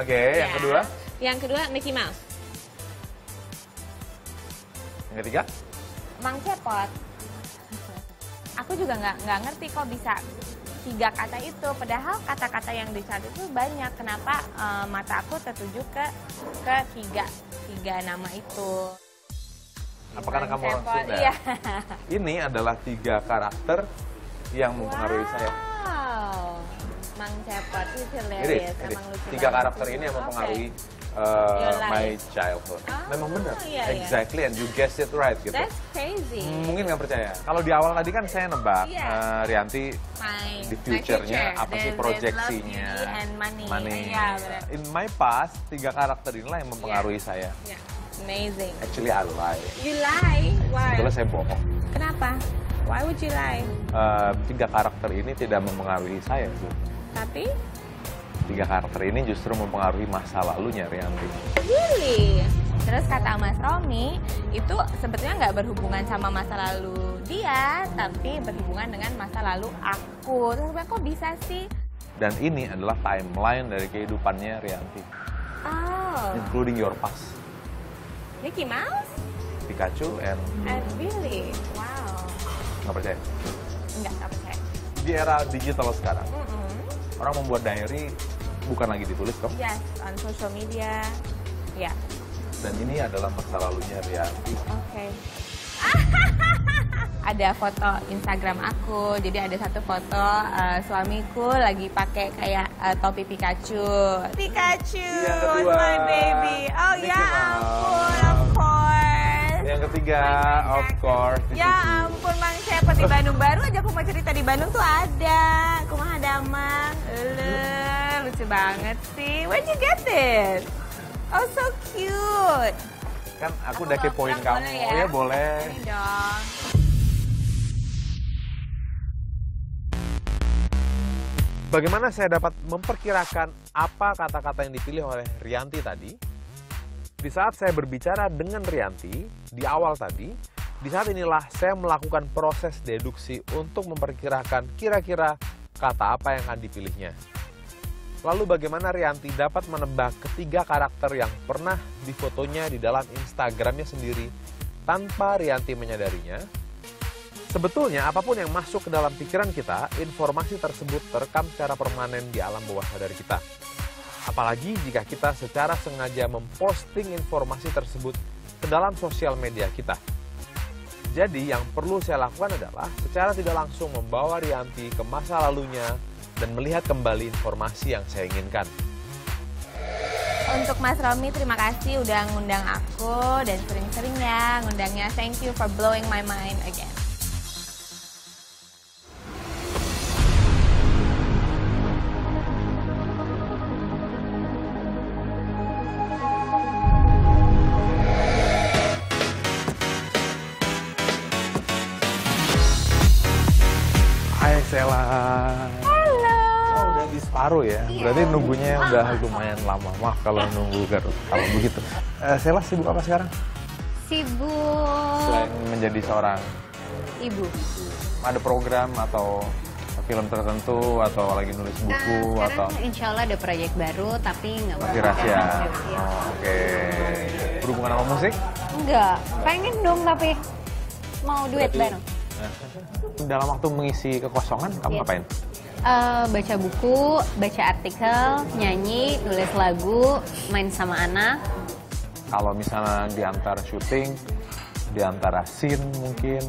Oke, yang Ya. kedua? Yang kedua Mickey Mouse. Yang ketiga? Mang Cepot. Aku juga nggak nggak ngerti kok bisa tiga kata itu. Padahal kata-kata yang di saat itu banyak. Kenapa eh, mata aku tertuju ke ke tiga tiga nama itu? Apa karena kamu orang Sunda? Iya. Ini adalah tiga karakter yang mempengaruhi saya. Mang Cepot itu Ini, hilarious. Emang lucu Tiga banget karakter ini yang mempengaruhi uh, Your my childhood. Oh, Memang benar. iya, iya. exactly, and you guessed it right gitu. That's crazy. Hmm, Mungkin nggak percaya. Kalau di awal tadi kan saya nebak Iya. uh, Rianti My, di future-nya future. apa sih proyeksinya? and money. Money. Iya, benar. In my past, tiga karakter inilah yang mempengaruhi saya. Yeah. Amazing. Actually, I lie. You lie? Why? Sebetulnya saya bohong. Kenapa? Why would you lie? Uh, tiga karakter ini tidak mempengaruhi saya. Bu. Tapi, Tiga karakter ini justru mempengaruhi masa lalunya Rianti. really? Terus kata Mas Romi, itu sebetulnya nggak berhubungan sama masa lalu dia, tapi berhubungan dengan masa lalu aku. Terus kok bisa sih? Dan ini adalah timeline dari kehidupannya Rianti, Oh, including your past. Mickey Mouse? Pikachu and And really? Wow. nggak percaya. Enggak, nggak percaya. Di era digital sekarang, Mm-mm. Orang membuat diary bukan lagi ditulis kok. Yes, on social media. Ya, Dan ini adalah masa lalunya Rianti. oke. ada foto Instagram aku, jadi ada satu foto eh, suamiku lagi pakai kayak eh, topi Pikachu. Pikachu, kedua, my baby. Oh Mickey ya ampun, My of course, Ya ampun, Mang Cepot di Bandung baru aja aku mau cerita di Bandung tuh ada. Kumaha damang. Eleh, lucu banget sih. Where'd you get this? Oh, so cute. Kan aku Aku udah kepoin kamu. boleh ya? ya boleh. Ini dong. Bagaimana saya dapat memperkirakan apa kata-kata yang dipilih oleh Rianti tadi? Di saat saya berbicara dengan Rianti di awal tadi, di saat inilah saya melakukan proses deduksi untuk memperkirakan kira-kira kata apa yang akan dipilihnya. Lalu bagaimana Rianti dapat menebak ketiga karakter yang pernah difotonya di dalam Instagramnya sendiri tanpa Rianti menyadarinya? Sebetulnya apa pun yang masuk ke dalam pikiran kita, informasi tersebut terekam secara permanen di alam bawah sadar kita. Apalagi jika kita secara sengaja memposting informasi tersebut ke dalam sosial media kita. Jadi yang perlu saya lakukan adalah secara tidak langsung membawa Rianti ke masa lalunya dan melihat kembali informasi yang saya inginkan. Untuk Mas Romi, terima kasih udah ngundang aku dan sering-sering ya ngundangnya. Thank you for blowing my mind again. Separuh ya. Iya. Berarti nunggunya udah lumayan lama. Maaf kalau nunggu gar- kalau begitu. Eh, Sela sibuk apa sekarang? Sibuk. Selain menjadi seorang Ibu. ada program atau film tertentu atau lagi nulis buku Nah, atau insya Allah ada proyek baru tapi nggak masih rahasia. ya. Oh, Oke. Berhubungan sama musik? Enggak, pengen dong tapi mau duet Berarti- bareng. Nah, dalam waktu mengisi kekosongan kamu Yes. ngapain? Eh, baca buku, baca artikel, nyanyi, nulis lagu, main sama anak. Kalau misalnya di antara syuting, di antara scene mungkin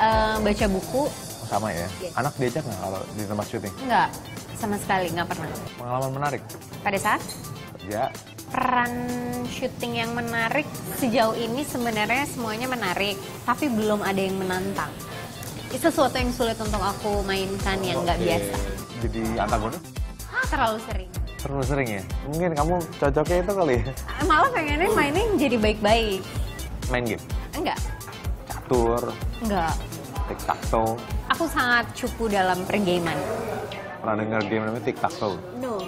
Eh, baca buku, sama ya. Yes. Anak diajak nggak kalau di tempat syuting? enggak sama sekali nggak pernah. Pengalaman menarik. Pada saat Ya, peran syuting yang menarik sejauh ini sebenarnya semuanya menarik, tapi belum ada yang menantang. Itu sesuatu yang sulit untuk aku mainkan yang nggak Oke. biasa. Jadi antagonis? Ah, terlalu sering. Terlalu sering ya? Mungkin kamu cocoknya itu kali ya? Eh, Malah pengennya mainnya jadi baik-baik. Main game? Enggak, Catur, enggak. tic-tac-toe. Aku sangat cupu dalam pergaman. Pernah dengar game namanya tic-tac-toe? No.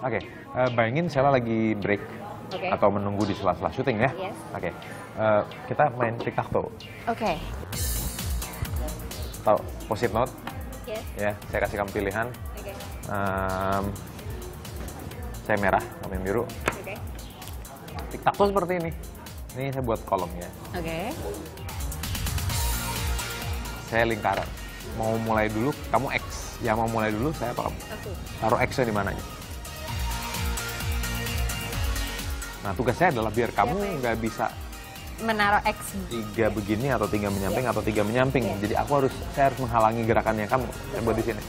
Oke, eh, bayangin Sheila lagi break Oke. atau menunggu di sela-sela syuting ya. Yes. Oke, eh, kita main tic-tac-toe. Oke. Tahu post-it note Yes. ya, saya kasih kamu pilihan. Oke. Em, saya merah sama yang biru. Oke. Tiktak tuh seperti ini. Ini saya buat kolom ya. Oke. Saya lingkaran. Mau mulai dulu, kamu X. Yang mau mulai dulu, saya apa kamu? Aku. Taruh X-nya di mananya. Nah, tugas saya adalah biar kamu nggak bisa Menaruh X. tiga begini atau tiga menyamping atau tiga menyamping. Iya. Jadi aku harus saya harus menghalangi gerakannya kamu. Saya buat di sini.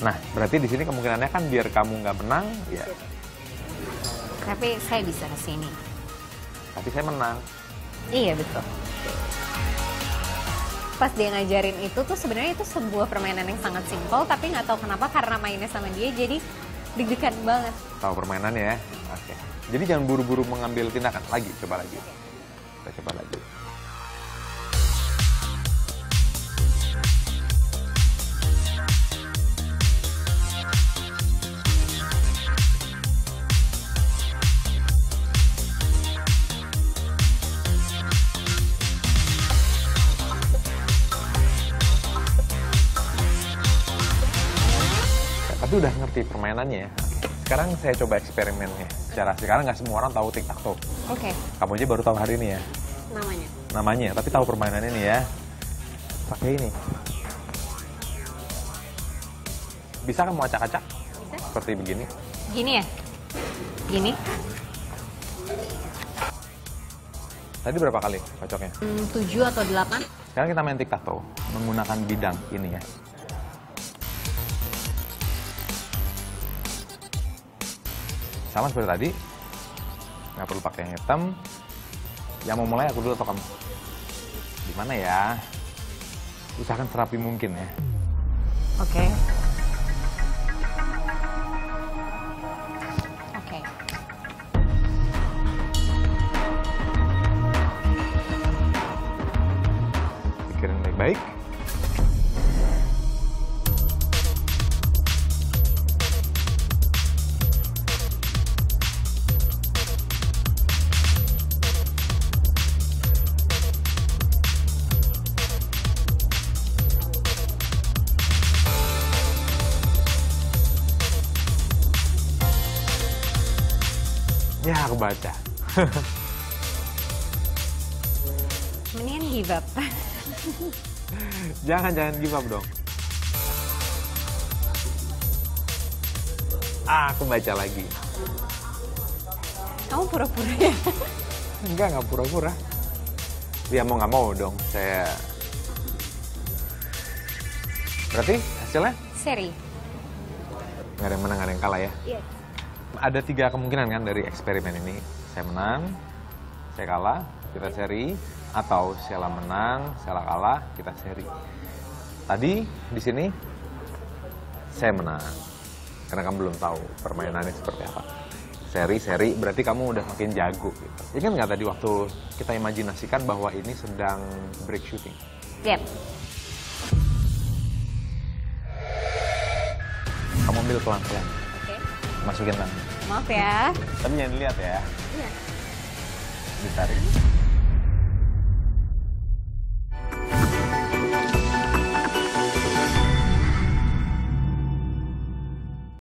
Nah, berarti di sini kemungkinannya kan biar kamu nggak menang, ya. Tapi saya bisa ke sini. Tapi saya menang. Iya betul. Pas dia ngajarin itu tuh sebenarnya itu sebuah permainan yang sangat simpel tapi nggak tahu kenapa karena mainnya sama dia jadi deg-degan banget. Tahu permainannya ya? Oke. Jadi jangan buru-buru mengambil tindakan. Lagi, coba lagi. Kita coba lagi. Permainannya ya. Sekarang saya coba eksperimennya. Secara sekarang nggak semua orang tahu toe. Oke, Kamu aja baru tahu hari ini ya namanya. namanya, tapi tahu permainan ini ya. Pakai ini. Bisa kamu acak-acak Bisa? seperti begini? Gini ya? Gini? Tadi berapa kali kocoknya? Hmm, 7 atau 8? Sekarang kita main tic tac toe menggunakan bidang ini ya. Sama seperti tadi, nggak perlu pakai yang hitam. Yang mau mulai aku dulu atau kamu? Gimana ya? Usahakan serapi mungkin ya. Oke. Oke. Pikirin baik-baik. Aku baca. Mendingan give up. Jangan, jangan give up dong. Ah, aku baca lagi. Kamu pura-pura ya? Enggak, nggak pura-pura. Ya mau nggak mau dong, saya... Berarti hasilnya Seri. nggak ada yang menang, nggak ada yang kalah ya? Iya. Ada tiga kemungkinan kan dari eksperimen ini. Saya menang, saya kalah, kita seri. Atau Sheila menang, Sheila kalah, kita seri. Tadi di sini saya menang. Karena kamu belum tahu permainannya seperti apa. Seri-seri berarti kamu udah makin jago gitu. Ingat nggak tadi waktu kita imajinasikan bahwa ini sedang break shooting? Yep. Kamu ambil pelan-pelan. Masukin tangan. Maaf ya. Tapi jangan dilihat ya, Iya. ditarik.